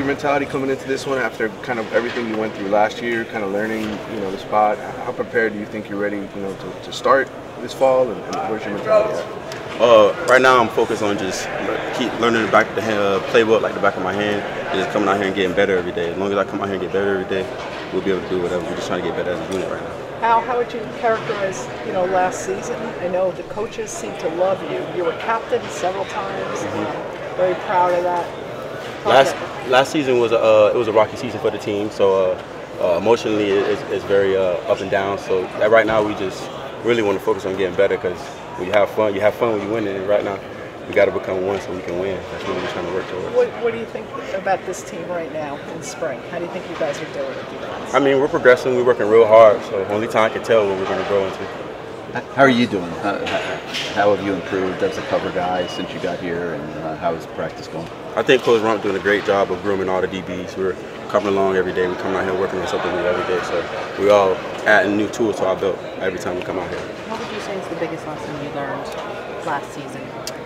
your mentality coming into this one after kind of everything you went through last year, kind of learning, you know, the spot? How prepared do you think you're ready, you know, to, to start this fall, and, and where's your mentality at? Uh, right now, I'm focused on just keep learning the back of the hand, uh, playbook like the back of my hand, and just coming out here and getting better every day. As long as I come out here and get better every day, we'll be able to do whatever. We're just trying to get better as a unit right now. Al, how would you characterize, you know, last season? I know the coaches seem to love you. You were captain several times. Mm-hmm. Very proud of that. Last last season was a uh, it was a rocky season for the team. So uh, uh, emotionally, it's, it's very uh, up and down. So right now, we just really want to focus on getting better because when you have fun, you have fun when you win. And right now, we got to become one so we can win. That's what we're trying to work towards. What, what, do you think about this team right now in spring? How do you think you guys are doing I mean, we're progressing. We're working real hard. So only time can tell what we're going to grow into. How are you doing? How, how, have you improved as a cover guy since you got here, and uh, how is practice going? I think Coach Rumph doing a great job of grooming all the DBs. We're coming along every day. We're coming out here working on something new every day. So we all adding new tools to our belt every time we come out here. What would you say is the biggest lesson you learned last season?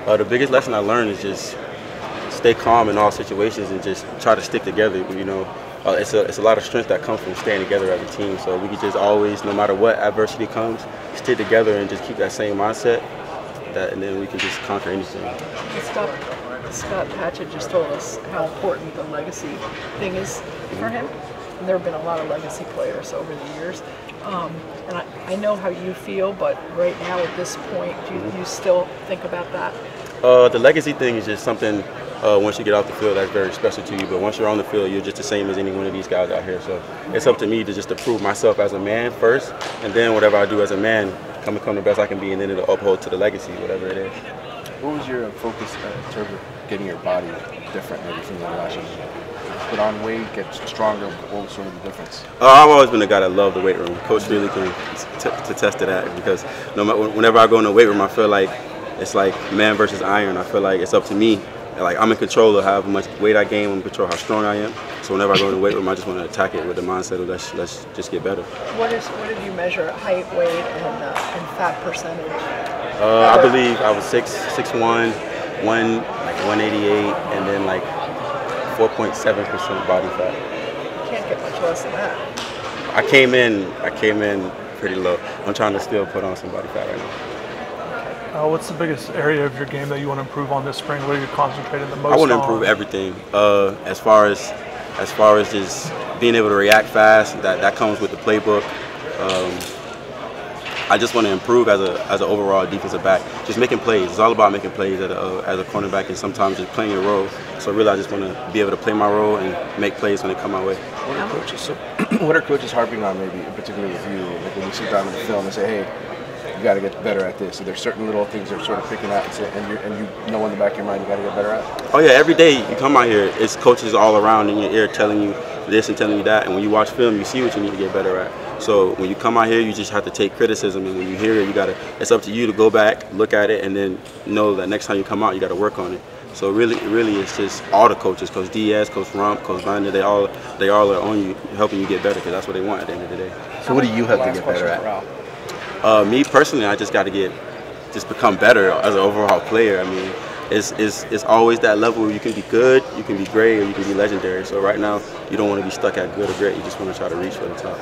Uh, the biggest lesson I learned is just stay calm in all situations and just try to stick together. You know, uh, it's a it's a lot of strength that comes from staying together as a team. So we can just always, no matter what adversity comes, stick together and just keep that same mindset. That and then we can just conquer anything. Scott, Scott Patchan just told us how important the legacy thing is for him. And there have been a lot of legacy players over the years. Um, and I, I know how you feel, but right now at this point, do you, mm-hmm. you still think about that? Uh, the legacy thing is just something uh, once you get off the field, that's very special to you. But once you're on the field, you're just the same as any one of these guys out here. So it's up to me to just to prove myself as a man first, and then whatever I do as a man, come and become the best I can be, and then it'll uphold to the legacy, whatever it is. What was your focus uh, in terms of getting your body different maybe from the last year? Put on weight, get stronger. What was sort of the difference? Uh, I've always been a guy that loved the weight room. Coach really can t- to test to that because no matter, whenever I go in the weight room, I feel like it's like man versus iron. I feel like it's up to me like I'm in control of how much weight I gain, I'm in control of how strong I am. So whenever I go in the weight room, I just want to attack it with the mindset of let's let's just get better. What is what did you measure height, weight, and, uh, and fat percentage? Uh, I believe I was six six one, one like 188, and then like 4.7 percent body fat. You can't get much less than that. I came in I came in pretty low. I'm trying to still put on some body fat right now. Uh, what's the biggest area of your game that you want to improve on this spring? What are you concentrating the most I want to on? improve everything. Uh, as far as as far as just being able to react fast, that, that comes with the playbook. Um, I just want to improve as a as an overall defensive back. Just making plays. It's all about making plays as a, uh, as a cornerback and sometimes just playing your role. So really, I just want to be able to play my role and make plays when they come my way. What are coaches? So, what are coaches harping on, maybe, particularly with you? Like when you sit down in the film and say, "Hey, you got to get better at this. So there's certain little things they're sort of picking out, and, and, you and you know in the back of your mind you got to get better at. Oh yeah, every day you come out here, it's coaches all around in your ear telling you this and telling you that, and when you watch film, you see what you need to get better at. So when you come out here, you just have to take criticism, and when you hear it, you gotta. It's up to you to go back, look at it, and then know that next time you come out, you got to work on it. So really, really, it's just all the coaches, Coach Diaz, Coach Rumph, Coach Binder, they all, they all are on you, helping you get better, because that's what they want at the end of the day. So what do you have to get better at? Uh, me personally, I just got to get, just become better as an overall player. I mean, it's, it's, it's always that level where you can be good, you can be great, or you can be legendary. So right now, you don't want to be stuck at good or great. You just want to try to reach for the top.